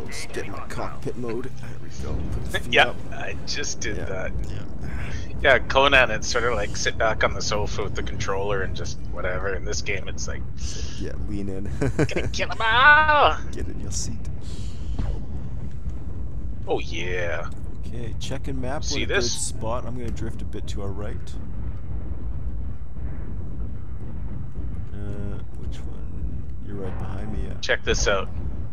close. Get my cockpit mode. There we go. Put the feet Yeah, up. I just did Yeah. that. Yeah. Yeah, Conan, it's sort of like sit back on the sofa with the controller and just whatever. In this game, it's like, Yeah, lean in. gonna kill them all! Get in your seat. Oh, yeah. Okay, checking map. See a this? Good spot. I'm gonna drift a bit to our right. Uh, which one? You're right behind me. Yeah. Check this out.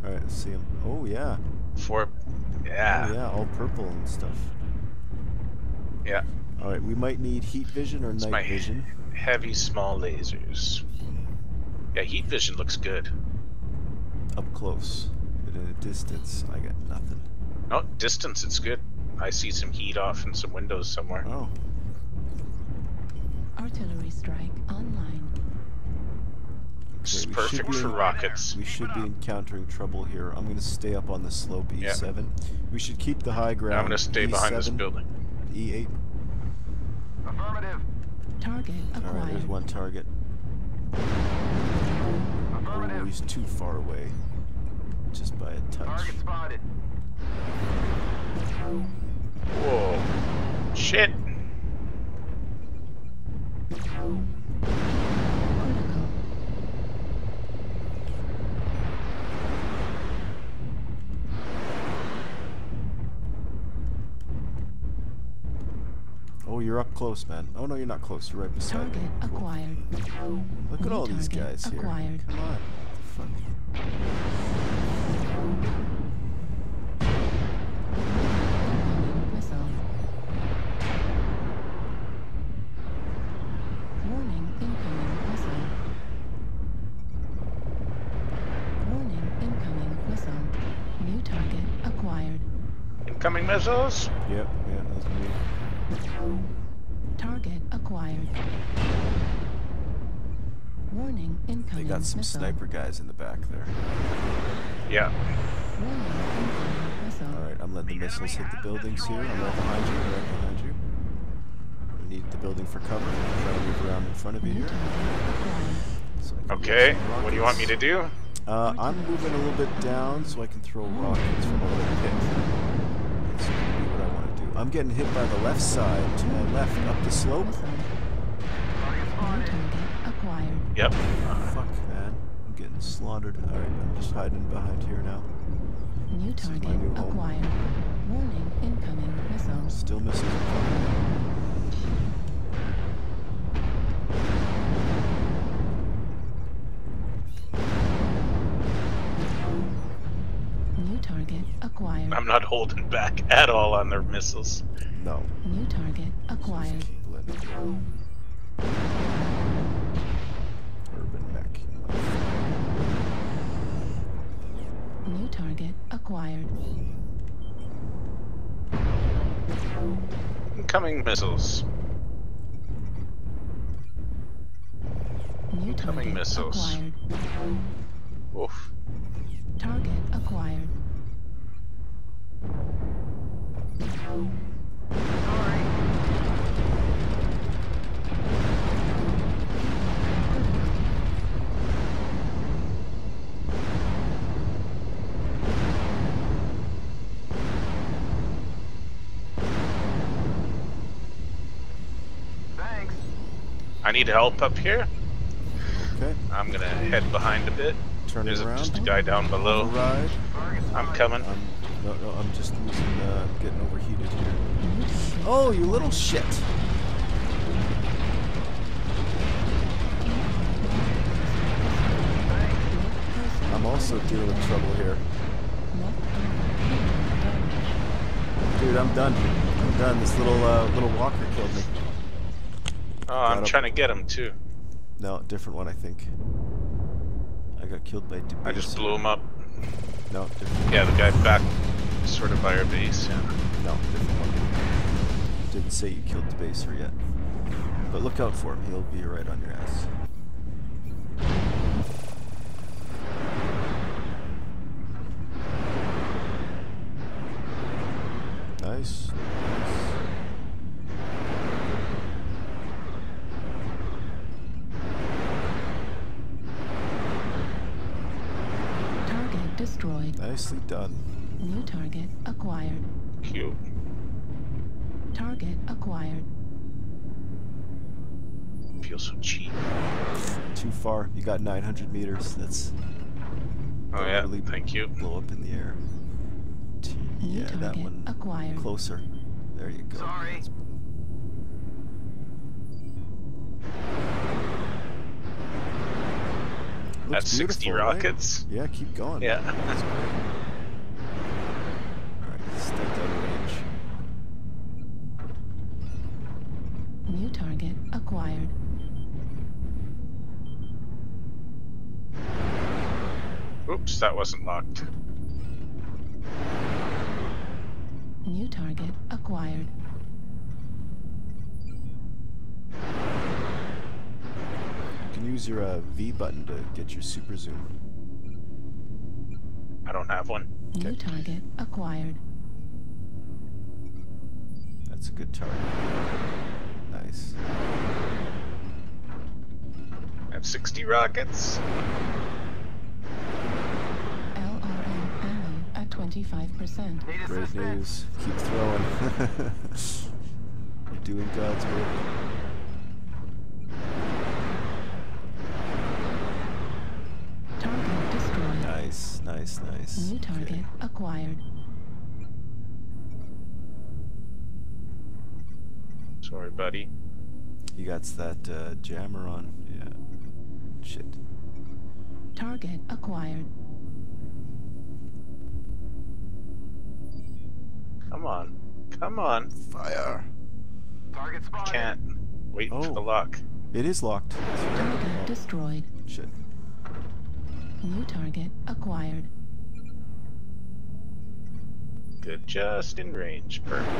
All right, let's see him. Oh yeah. For, Oh yeah. yeah, all purple and stuff. Yeah. All right, we might need heat vision or It's night my vision. heavy small lasers. Yeah, heat vision looks good. Up close, but in a distance, I got nothing. No, distance, it's good. I see some heat off in some windows somewhere. Oh, Artillery strike online. This is we should perfect be for in- rockets. we should be encountering trouble here. I'm gonna stay up on the slope Yeah. E7. We should keep the high ground. I'm gonna stay behind this building. E8. Affirmative. Target acquired. All right, there's one target. Oh, he's too far away. Just by a touch. Target spotted. Whoa. Shit. Up close, man. Oh no, you're not close. You're right beside Target me. Acquired. Look at New all these target guys here. acquired. Come on. Fuck? Missile. Warning incoming missile. Warning incoming missile. New target acquired. Incoming missiles? Yep, yeah, that was me. Target acquired. Warning incoming. They got some missile. sniper guys in the back there. Yeah. Warning incoming. Alright, I'm letting the missiles hit the buildings here. I'm right behind you, right behind you. We need the building for cover. I'm trying to move around in front of you here. so Okay. What do you want me to do? Uh, I'm moving a little bit down so I can throw rockets from a little pit. That's gonna be what I want to do. I'm getting hit by the left side, to my left, up the slope. Missile. Target New spotted. target acquired. Yep. Fuck, man. I'm getting slaughtered. Alright, I'm just hiding behind here now. New This is my target new acquired. Warning incoming missile. Still missing target acquired. I'm not holding back at all on their missiles. No. New target acquired. Just keep letting it go. Urban mech. New target acquired. Incoming missiles. New Incoming missiles. acquired. Oof. Target acquired. I need help up here. Okay. I'm gonna head behind a bit. Turn There's it a, just a guy down below. I'm coming. I'm, no, no, I'm just losing, uh, Oh, you little shit. I'm also dealing with trouble here. Dude, I'm done. I'm done. This little, uh, little walker killed me. Oh, I'm trying to get him too. No, different one, I think. I got killed by Debaser. I just blew him up. No, different. Yeah, the guy back sort of by our base. Yeah. No, different one. Didn't say you killed the baser yet. But look out for him. He'll be right on your ass. Nice. nice. Target destroyed. Nicely done. New target acquired. Cute. Target acquired. Feels so cheap. Too far. You got 900 meters. That's Oh yeah, Totally thank you. blow up in the air. T- New Yeah, that one. acquired. Closer. There you go. Sorry. That's- Looks That's 60 beautiful, right? rockets. Yeah, keep going. Yeah. That's great. Alright, step out of range. New target acquired. Oops, that wasn't locked. New target acquired. You can use your uh, V button to get your super zoom. I don't have one. New Okay. target acquired. That's a good target. Nice. I have 60 rockets. 25%. Great news. Keep throwing. You're doing God's work. Target destroyed. Nice, nice, nice. New Okay. target acquired. Sorry, buddy. He got that uh, jammer on. Yeah. Shit. Target acquired. Come on. Come on. Fire. Target spotted. Can't. Waiting for Oh. the lock. It is locked. Target destroyed. Shit. New target acquired. Good, just in range. Perfect.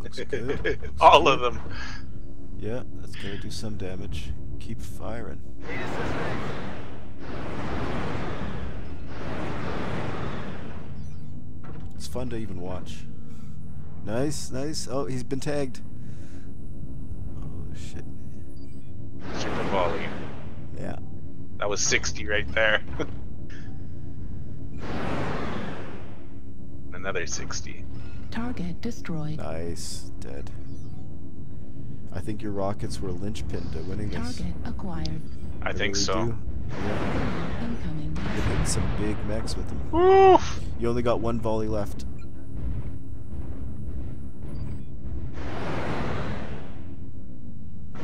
Looks good. All of them. Yeah, that's gonna do some damage. Keep firing. It's fun to even watch. Nice, nice. Oh, he's been tagged. Oh shit. Super volley. Yeah. That was 60 right there. Another 60. Target destroyed. Nice. Dead. I think your rockets were a linchpin to winning this. Target acquired. I They think really so. Yeah. Incoming. You're hitting some big mechs with them. Woo! You only got one volley left.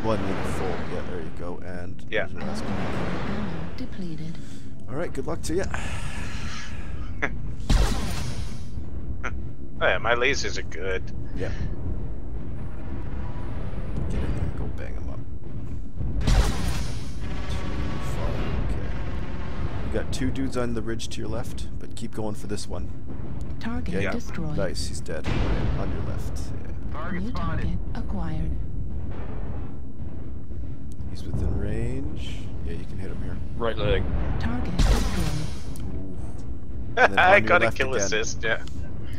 One minute full. Yeah, there you go. And Yeah. there's your last one. Ammo depleted. All right. Good luck to you. Oh, yeah, my lasers are good. Yeah. You got two dudes on the ridge to your left, but keep going for this one. Target Yeah. destroyed. Nice. He's dead. On your left. Yeah. Target New spotted. target acquired. He's within range. Yeah, you can hit him here. Right leg. Target destroyed. Ooh. And then I got a kill again. assist, yeah.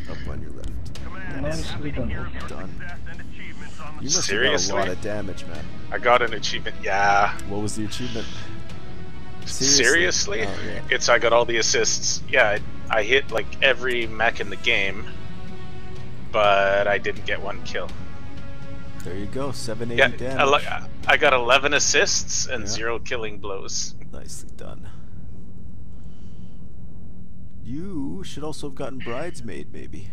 Up on your left. Nicely done. Done. You must Seriously? have got a lot of damage, man. I got an achievement, yeah. What was the achievement? Seriously? Oh, yeah. It's I got all the assists. Yeah, I, I hit like every mech in the game, but I didn't get one kill. There you go. 780 Yeah, damage. I, li- I got 11 assists and Yeah. zero killing blows. Nicely done. You should also have gotten bridesmaid, maybe.